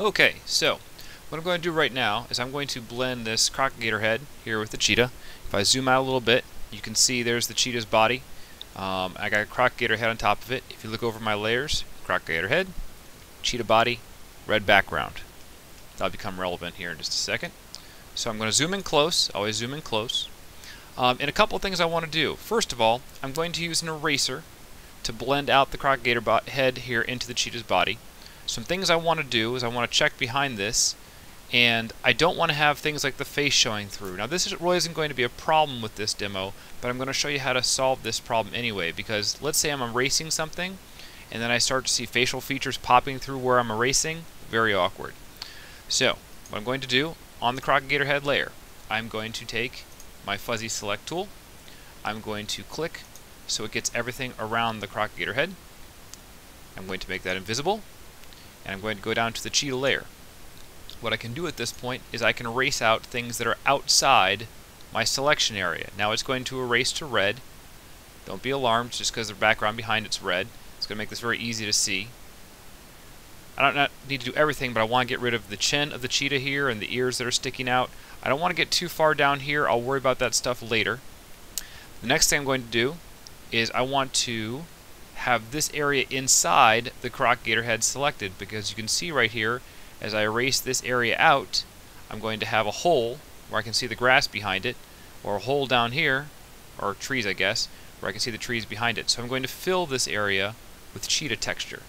Okay, so what I'm going to do right now is I'm going to blend this crocagator head here with the cheetah. If I zoom out a little bit, you can see there's the cheetah's body. Um, I got a crocagator head on top of it. If you look over my layers, crocagator head, cheetah body, red background. That'll become relevant here in just a second. So I'm going to zoom in close, always zoom in close. Um, and a couple of things I want to do. First of all, I'm going to use an eraser to blend out the crocagator head here into the cheetah's body. Some things I want to do is I want to check behind this and I don't want to have things like the face showing through. Now this really isn't going to be a problem with this demo, but I'm going to show you how to solve this problem anyway because let's say I'm erasing something and then I start to see facial features popping through where I'm erasing, very awkward. So, what I'm going to do on the crocagator head layer, I'm going to take my fuzzy select tool, I'm going to click so it gets everything around the crocagator head. I'm going to make that invisible and I'm going to go down to the cheetah layer. What I can do at this point is I can erase out things that are outside my selection area. Now it's going to erase to red. Don't be alarmed just because the background behind it's red. It's going to make this very easy to see. I don't not need to do everything, but I want to get rid of the chin of the cheetah here and the ears that are sticking out. I don't want to get too far down here. I'll worry about that stuff later. The next thing I'm going to do is I want to have this area inside the Crocagator head selected because you can see right here as I erase this area out I'm going to have a hole where I can see the grass behind it or a hole down here or trees I guess where I can see the trees behind it. So I'm going to fill this area with cheetah texture.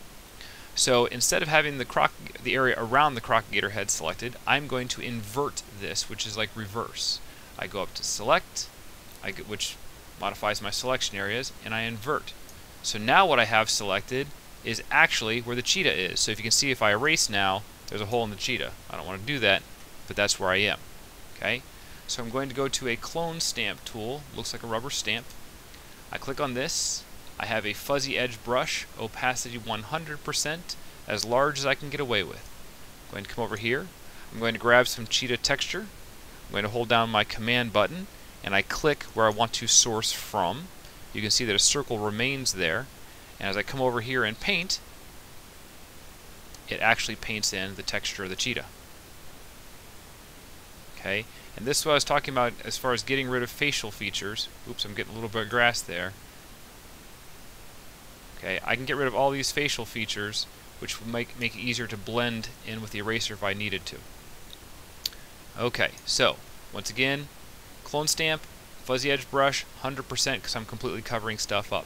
So instead of having the croc the area around the crocagator head selected I'm going to invert this which is like reverse. I go up to select I which modifies my selection areas and I invert so now what I have selected is actually where the cheetah is. So if you can see if I erase now, there's a hole in the cheetah. I don't want to do that, but that's where I am. Okay, So I'm going to go to a clone stamp tool. Looks like a rubber stamp. I click on this. I have a fuzzy edge brush, opacity 100%, as large as I can get away with. I'm going to come over here. I'm going to grab some cheetah texture. I'm going to hold down my command button and I click where I want to source from you can see that a circle remains there. And as I come over here and paint, it actually paints in the texture of the cheetah. Okay, and this is what I was talking about as far as getting rid of facial features. Oops, I'm getting a little bit of grass there. Okay, I can get rid of all these facial features, which will make, make it easier to blend in with the eraser if I needed to. Okay, so, once again, clone stamp, Fuzzy edge brush, 100% because I'm completely covering stuff up.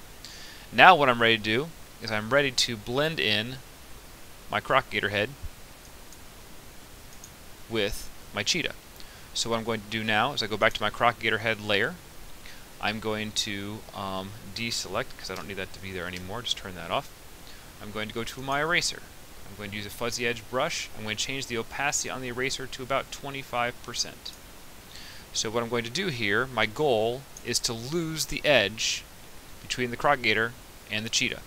Now what I'm ready to do is I'm ready to blend in my crocagator head with my cheetah. So what I'm going to do now is I go back to my crocagator head layer. I'm going to um, deselect because I don't need that to be there anymore. Just turn that off. I'm going to go to my eraser. I'm going to use a fuzzy edge brush. I'm going to change the opacity on the eraser to about 25%. So what I'm going to do here, my goal is to lose the edge between the crocagator and the cheetah.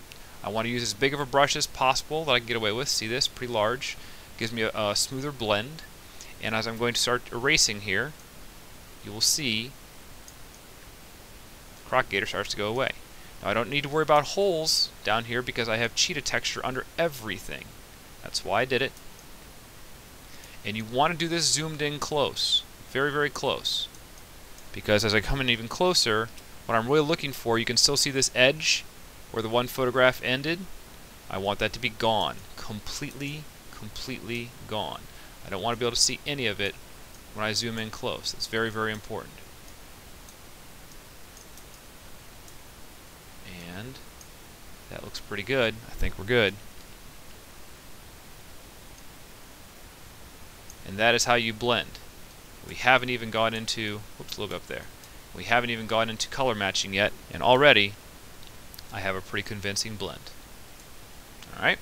I want to use as big of a brush as possible that I can get away with. See this? Pretty large. Gives me a, a smoother blend. And as I'm going to start erasing here, you will see crocagator starts to go away. Now I don't need to worry about holes down here because I have cheetah texture under everything. That's why I did it. And you want to do this zoomed in close very, very close. Because as I come in even closer, what I'm really looking for, you can still see this edge where the one photograph ended. I want that to be gone. Completely, completely gone. I don't want to be able to see any of it when I zoom in close. It's very, very important. And that looks pretty good. I think we're good. And that is how you blend. We haven't even gone into, whoops, bit up there. We haven't even gone into color matching yet, and already I have a pretty convincing blend. Alright.